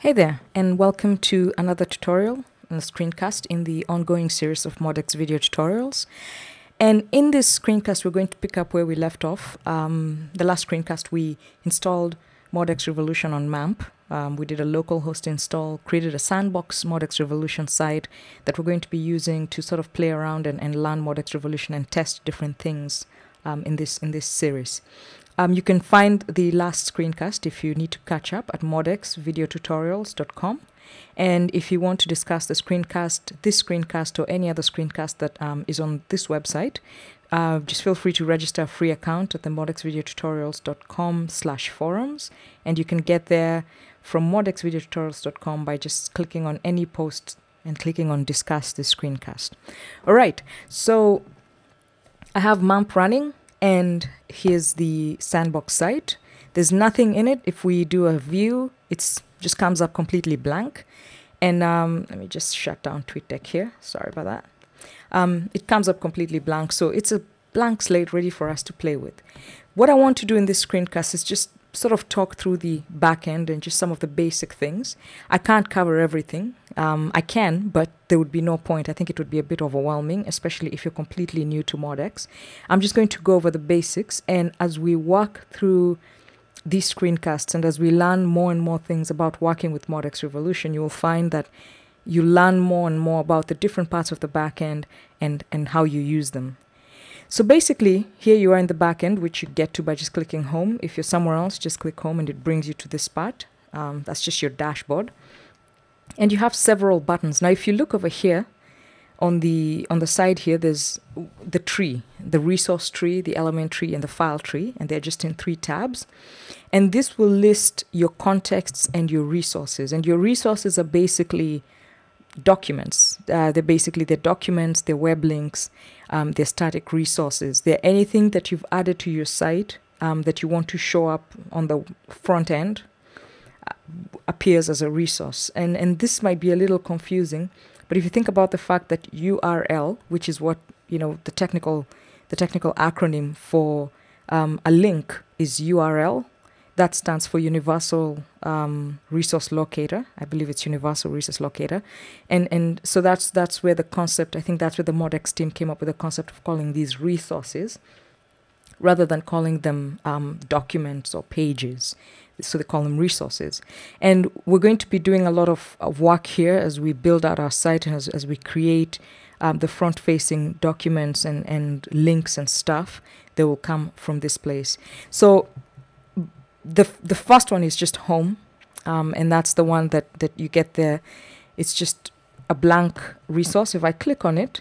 Hey there, and welcome to another tutorial and screencast in the ongoing series of MODx video tutorials. And in this screencast, we're going to pick up where we left off. Um, the last screencast, we installed MODx Revolution on MAMP. Um, we did a local host install, created a sandbox MODx Revolution site that we're going to be using to sort of play around and, and learn MODx Revolution and test different things um, in this in this series. Um, you can find the last screencast if you need to catch up at modxvideotutorials.com. And if you want to discuss the screencast, this screencast, or any other screencast that um, is on this website, uh, just feel free to register a free account at the modxvideotutorials.com slash forums. And you can get there from modxvideotutorials.com by just clicking on any post and clicking on discuss this screencast. All right, so I have MAMP running and here's the sandbox site. There's nothing in it. If we do a view, it's just comes up completely blank. And um, let me just shut down TweetDeck here. Sorry about that. Um, it comes up completely blank. So it's a blank slate ready for us to play with. What I want to do in this screencast is just sort of talk through the back end and just some of the basic things. I can't cover everything. Um, I can, but there would be no point. I think it would be a bit overwhelming, especially if you're completely new to MODx. I'm just going to go over the basics, and as we walk through these screencasts and as we learn more and more things about working with MODx Revolution, you will find that you learn more and more about the different parts of the back end and, and how you use them. So basically, here you are in the back end, which you get to by just clicking home. If you're somewhere else, just click home and it brings you to this part. Um, that's just your dashboard. And you have several buttons. Now, if you look over here, on the on the side here, there's the tree, the resource tree, the element tree, and the file tree, and they're just in three tabs. And this will list your contexts and your resources. And your resources are basically documents. Uh, they're basically the documents, they're web links, um, they're static resources. They're anything that you've added to your site um, that you want to show up on the front end uh, appears as a resource. And, and this might be a little confusing, but if you think about the fact that URL, which is what, you know, the technical, the technical acronym for um, a link is URL, that stands for Universal um, Resource Locator. I believe it's Universal Resource Locator, and and so that's that's where the concept. I think that's where the MODx team came up with the concept of calling these resources, rather than calling them um, documents or pages. So they call them resources, and we're going to be doing a lot of, work here as we build out our site and as as we create. Um, the front-facing documents and, and links and stuff that will come from this place. So the the first one is just home, um, and that's the one that that you get there. It's just a blank resource. If I click on it,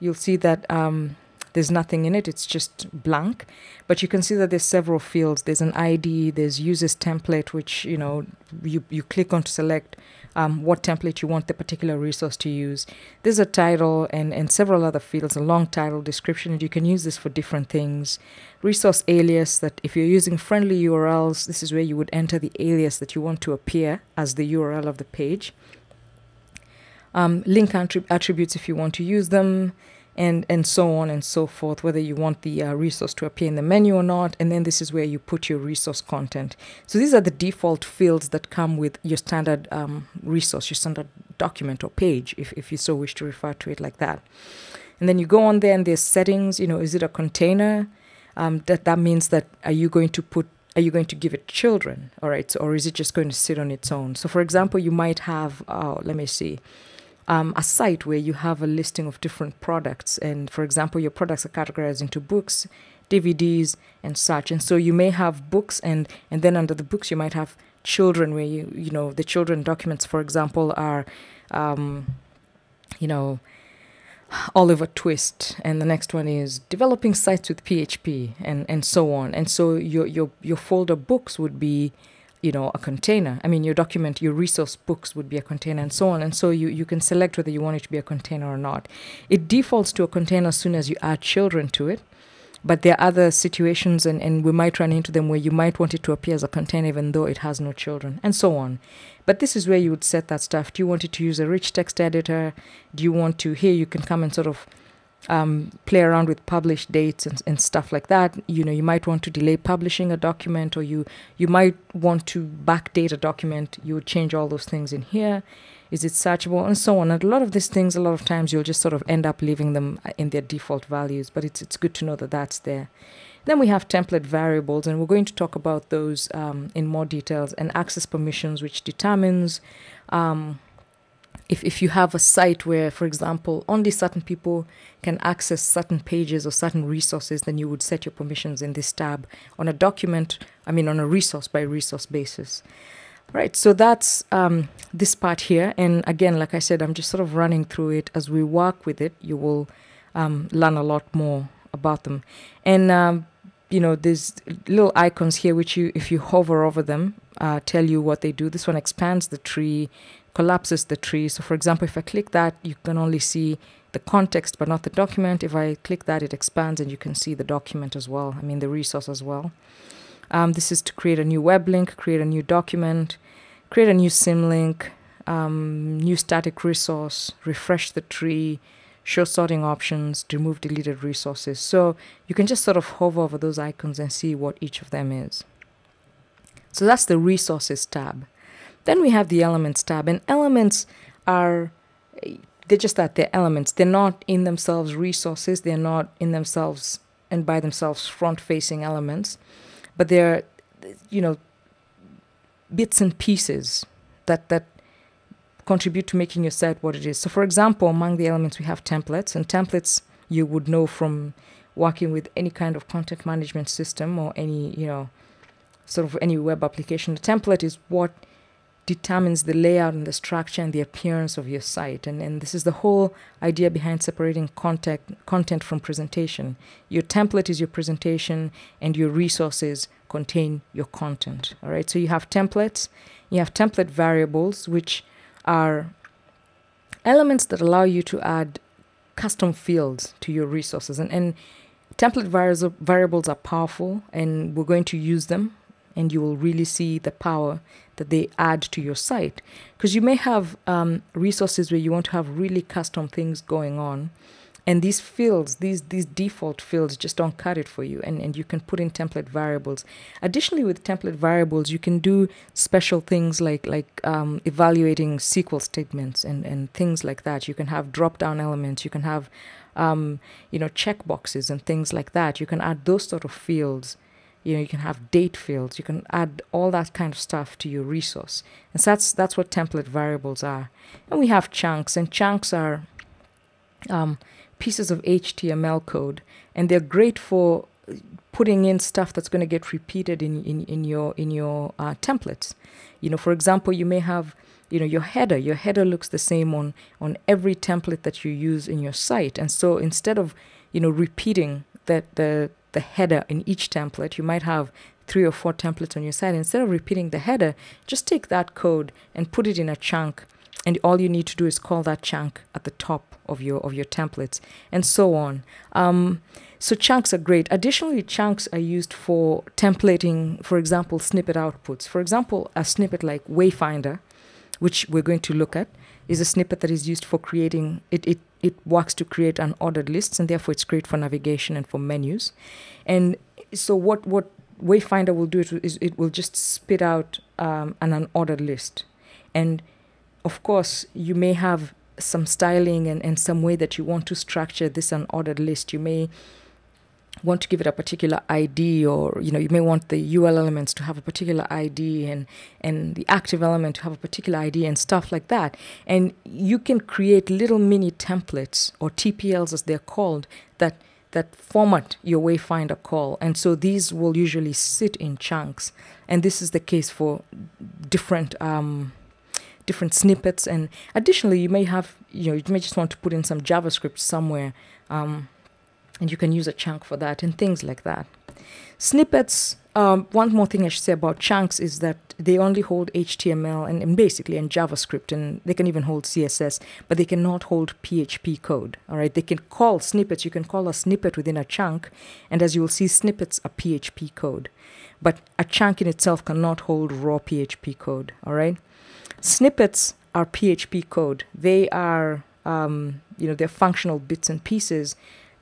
you'll see that um, there's nothing in it. It's just blank. But you can see that there's several fields. There's an ID. There's users template, which you know you you click on to select um, what template you want the particular resource to use. There's a title and, and several other fields, a long title description, and you can use this for different things. Resource alias, that if you're using friendly URLs, this is where you would enter the alias that you want to appear as the URL of the page. Um, link attrib attributes if you want to use them and and so on and so forth whether you want the uh, resource to appear in the menu or not and then this is where you put your resource content. So these are the default fields that come with your standard um, resource your standard document or page if, if you so wish to refer to it like that. And then you go on there and there's settings you know is it a container? Um, that that means that are you going to put are you going to give it children? All right so, or is it just going to sit on its own? So for example you might have uh, let me see um, a site where you have a listing of different products. And for example, your products are categorized into books, DVDs, and such. And so you may have books, and, and then under the books, you might have children, where you, you know, the children documents, for example, are, um, you know, Oliver Twist, and the next one is developing sites with PHP, and, and so on. And so your, your, your folder books would be you know, a container. I mean, your document, your resource books would be a container and so on. And so you, you can select whether you want it to be a container or not. It defaults to a container as soon as you add children to it. But there are other situations, and, and we might run into them where you might want it to appear as a container even though it has no children, and so on. But this is where you would set that stuff. Do you want it to use a rich text editor? Do you want to, here you can come and sort of um, play around with publish dates and, and stuff like that. You know, you might want to delay publishing a document, or you you might want to backdate a document. You would change all those things in here. Is it searchable and so on? And a lot of these things, a lot of times, you'll just sort of end up leaving them uh, in their default values. But it's it's good to know that that's there. Then we have template variables, and we're going to talk about those um, in more details. And access permissions, which determines um, if, if you have a site where, for example, only certain people can access certain pages or certain resources, then you would set your permissions in this tab on a document, I mean, on a resource by resource basis. Right, so that's um, this part here. And again, like I said, I'm just sort of running through it. As we work with it, you will um, learn a lot more about them. And, um, you know, there's little icons here, which you, if you hover over them, uh, tell you what they do. This one expands the tree collapses the tree. So for example, if I click that, you can only see the context but not the document. If I click that, it expands and you can see the document as well. I mean the resource as well. Um, this is to create a new web link, create a new document, create a new symlink, um, new static resource, refresh the tree, show sorting options, remove deleted resources. So you can just sort of hover over those icons and see what each of them is. So that's the resources tab. Then we have the elements tab, and elements are they're just that they're elements. They're not in themselves resources. They're not in themselves and by themselves front-facing elements, but they're you know bits and pieces that that contribute to making your site what it is. So, for example, among the elements we have templates, and templates you would know from working with any kind of content management system or any you know sort of any web application. The template is what determines the layout and the structure and the appearance of your site. And, and this is the whole idea behind separating content, content from presentation. Your template is your presentation, and your resources contain your content. All right, so you have templates, you have template variables, which are elements that allow you to add custom fields to your resources. And, and template variables are powerful, and we're going to use them and you will really see the power that they add to your site. Because you may have um, resources where you want to have really custom things going on, and these fields, these these default fields, just don't cut it for you, and, and you can put in template variables. Additionally, with template variables, you can do special things like like um, evaluating SQL statements and, and things like that. You can have drop down elements. You can have um, you know checkboxes and things like that. You can add those sort of fields you know you can have date fields you can add all that kind of stuff to your resource. And so that's that's what template variables are. And we have chunks and chunks are um, pieces of html code and they're great for putting in stuff that's going to get repeated in, in, in your in your uh, templates. You know for example you may have you know your header. Your header looks the same on on every template that you use in your site. And so instead of you know repeating that the the header in each template. You might have three or four templates on your site. Instead of repeating the header, just take that code and put it in a chunk. And all you need to do is call that chunk at the top of your of your templates, and so on. Um, so chunks are great. Additionally, chunks are used for templating, for example, snippet outputs. For example, a snippet like Wayfinder, which we're going to look at, is a snippet that is used for creating it, it it works to create unordered lists and therefore it's great for navigation and for menus. And so what what wayfinder will do is it will just spit out um, an unordered list. And of course you may have some styling and, and some way that you want to structure this unordered list. You may want to give it a particular ID or you know you may want the UL elements to have a particular ID and and the active element to have a particular ID and stuff like that. And you can create little mini templates or TPLs as they're called that that format your wayfinder call. And so these will usually sit in chunks. And this is the case for different um, different snippets. And additionally you may have you know you may just want to put in some javascript somewhere um, and you can use a chunk for that and things like that. Snippets, um, one more thing I should say about chunks is that they only hold HTML and, and, basically and JavaScript, and they can even hold CSS, but they cannot hold PHP code. All right, they can call snippets. You can call a snippet within a chunk, and as you will see, snippets are PHP code, but a chunk in itself cannot hold raw PHP code. All right, snippets are PHP code. They are, um, you know, they're functional bits and pieces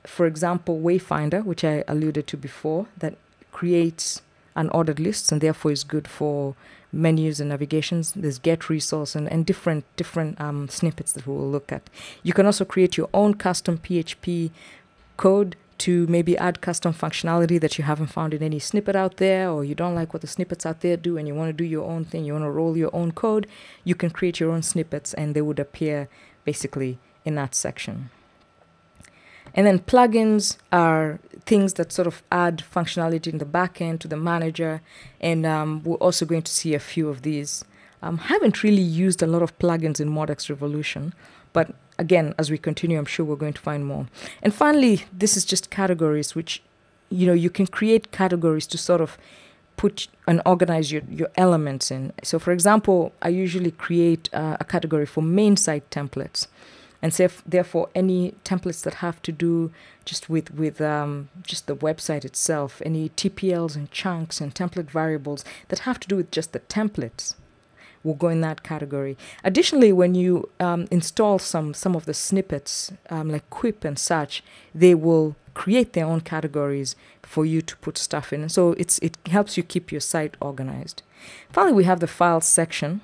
for example, Wayfinder, which I alluded to before, that creates an ordered list and therefore is good for menus and navigations. There's get resource and, and different different um, snippets that we will look at. You can also create your own custom PHP code to maybe add custom functionality that you haven't found in any snippet out there, or you don't like what the snippets out there do and you want to do your own thing, you want to roll your own code, you can create your own snippets and they would appear basically in that section. And then plugins are things that sort of add functionality in the backend to the manager. And um, we're also going to see a few of these. Um, haven't really used a lot of plugins in MODx Revolution, but again, as we continue, I'm sure we're going to find more. And finally, this is just categories, which you know you can create categories to sort of put and organize your, your elements in. So, for example, I usually create uh, a category for main site templates and so therefore any templates that have to do just with with um, just the website itself any tpls and chunks and template variables that have to do with just the templates will go in that category. Additionally when you um, install some some of the snippets um, like quip and such they will create their own categories for you to put stuff in. So it's it helps you keep your site organized. Finally we have the files section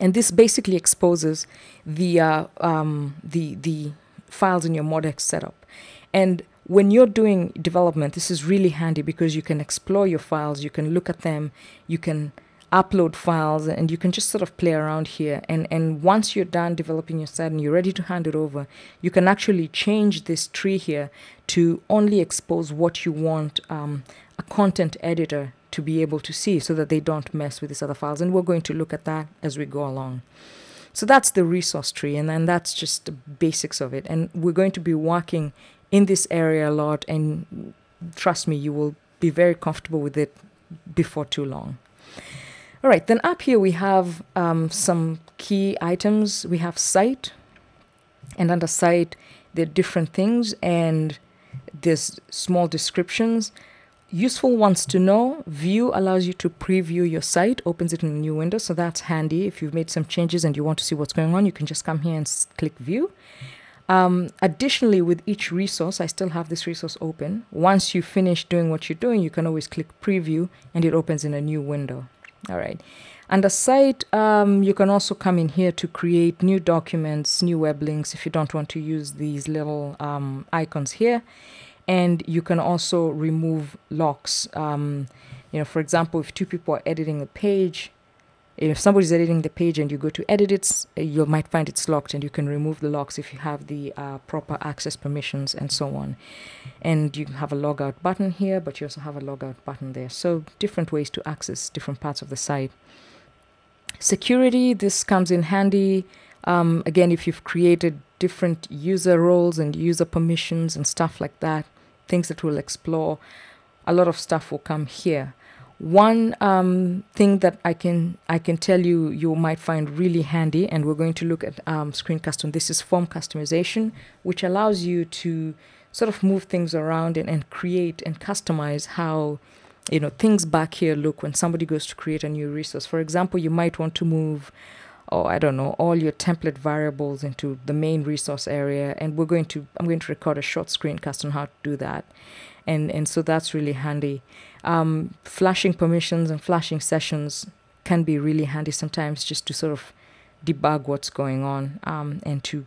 and this basically exposes the uh, um, the the files in your MODx setup. And when you're doing development, this is really handy because you can explore your files, you can look at them, you can upload files, and you can just sort of play around here. And and once you're done developing your site and you're ready to hand it over, you can actually change this tree here to only expose what you want um, a content editor to be able to see so that they don't mess with these other files. And we're going to look at that as we go along. So that's the resource tree, and then that's just the basics of it. And we're going to be working in this area a lot, and trust me, you will be very comfortable with it before too long. All right, then up here we have um, some key items. We have site, and under site, there are different things, and there's small descriptions useful ones to know. View allows you to preview your site, opens it in a new window, so that's handy. If you've made some changes and you want to see what's going on, you can just come here and click View. Um, additionally, with each resource, I still have this resource open. Once you finish doing what you're doing, you can always click Preview and it opens in a new window. All right. Under site, um, you can also come in here to create new documents, new web links if you don't want to use these little um, icons here and you can also remove locks. Um, you know, for example, if two people are editing a page, if somebody's editing the page and you go to edit it, you might find it's locked, and you can remove the locks if you have the uh, proper access permissions and so on. And you have a logout button here, but you also have a logout button there. So different ways to access different parts of the site. Security, this comes in handy. Um, again, if you've created different user roles and user permissions and stuff like that, things that we'll explore, a lot of stuff will come here. One um, thing that I can I can tell you you might find really handy, and we're going to look at um, screen custom. This is form customization, which allows you to sort of move things around and, and create and customize how you know things back here look when somebody goes to create a new resource. For example, you might want to move or I don't know, all your template variables into the main resource area. And we're going to, I'm going to record a short screencast on how to do that. And, and so that's really handy. Um, flashing permissions and flashing sessions can be really handy sometimes just to sort of debug what's going on um, and to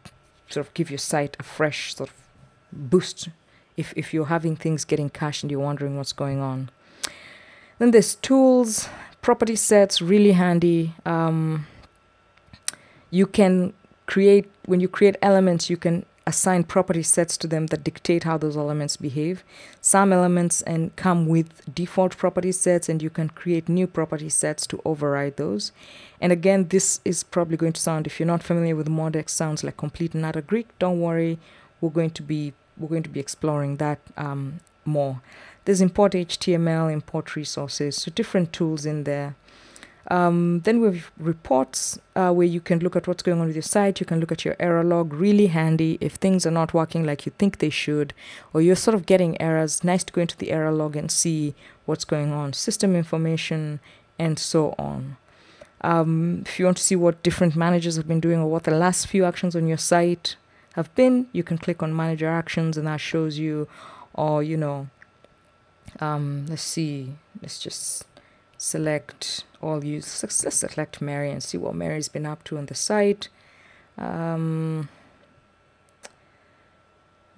sort of give your site a fresh sort of boost if, if you're having things getting cached and you're wondering what's going on. Then there's tools, property sets, really handy. Um, you can create when you create elements you can assign property sets to them that dictate how those elements behave. Some elements and come with default property sets and you can create new property sets to override those. And again this is probably going to sound if you're not familiar with MODx sounds like complete and utter greek. Don't worry we're going to be we're going to be exploring that um, more. There's import html import resources so different tools in there um, then we have reports uh, where you can look at what's going on with your site. You can look at your error log, really handy if things are not working like you think they should, or you're sort of getting errors. Nice to go into the error log and see what's going on, system information, and so on. Um, if you want to see what different managers have been doing or what the last few actions on your site have been. You can click on manager actions and that shows you, or, you know, um, let's see, let's just select all use, let's select Mary and see what Mary's been up to on the site. Um,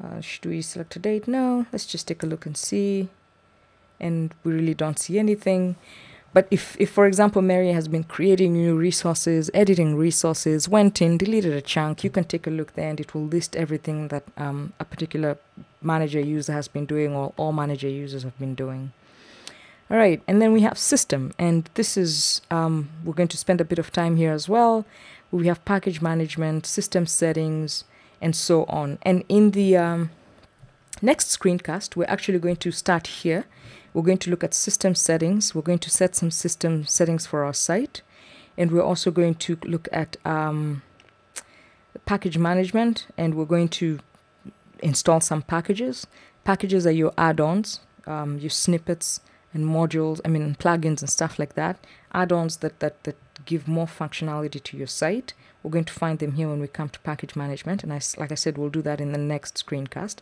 uh, should we select a date? No, let's just take a look and see. And we really don't see anything. But if, if, for example, Mary has been creating new resources, editing resources, went in, deleted a chunk, you can take a look there and it will list everything that um, a particular manager user has been doing or all manager users have been doing. All right, and then we have system, and this is, um, we're going to spend a bit of time here as well. We have package management, system settings, and so on. And in the um, next screencast, we're actually going to start here. We're going to look at system settings. We're going to set some system settings for our site. And we're also going to look at um, package management, and we're going to install some packages. Packages are your add-ons, um, your snippets, and modules, I mean plugins and stuff like that, add-ons that, that, that give more functionality to your site. We're going to find them here when we come to package management. And I, like I said, we'll do that in the next screencast.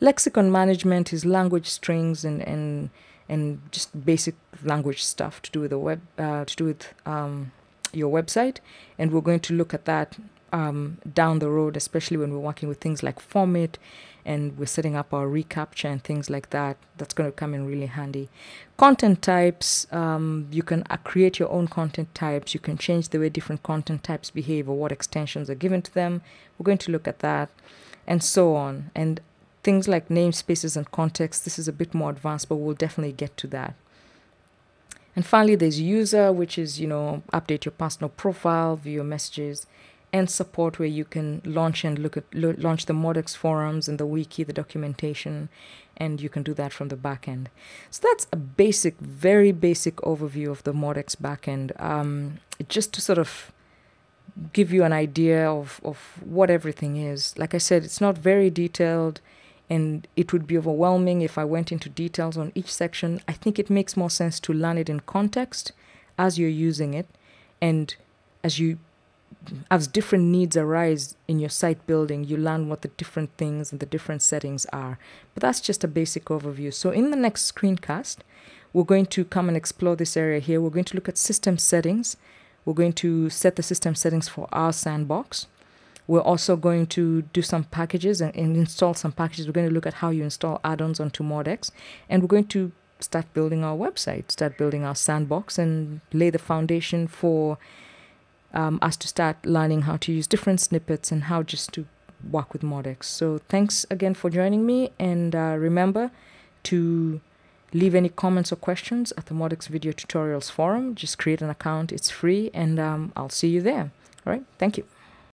Lexicon management is language strings and, and, and just basic language stuff to do with the web, uh, to do with um, your website. And we're going to look at that um, down the road, especially when we're working with things like FormIt and we're setting up our reCAPTCHA and things like that. That's going to come in really handy. Content types, um, you can uh, create your own content types. You can change the way different content types behave or what extensions are given to them. We're going to look at that and so on. And things like namespaces and context, this is a bit more advanced, but we'll definitely get to that. And finally, there's user, which is, you know, update your personal profile, view your messages, and support where you can launch and look at lo launch the MODx forums and the wiki, the documentation, and you can do that from the backend. So that's a basic, very basic overview of the MODx backend. Um, just to sort of give you an idea of, of what everything is. Like I said, it's not very detailed and it would be overwhelming if I went into details on each section. I think it makes more sense to learn it in context as you're using it and as you as different needs arise in your site building, you learn what the different things and the different settings are. But that's just a basic overview. So in the next screencast, we're going to come and explore this area here. We're going to look at system settings. We're going to set the system settings for our sandbox. We're also going to do some packages and, and install some packages. We're going to look at how you install add-ons onto MODx. And we're going to start building our website, start building our sandbox and lay the foundation for um, us to start learning how to use different snippets and how just to work with MODx. So thanks again for joining me, and uh, remember to leave any comments or questions at the MODx Video Tutorials Forum. Just create an account, it's free, and um, I'll see you there. All right, thank you.